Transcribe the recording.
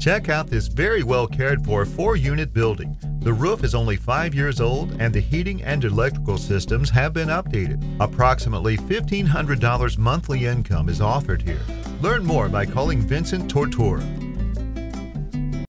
Check out this very well cared for four unit building. The roof is only five years old and the heating and electrical systems have been updated. Approximately $1,500 monthly income is offered here. Learn more by calling Vincent Tortora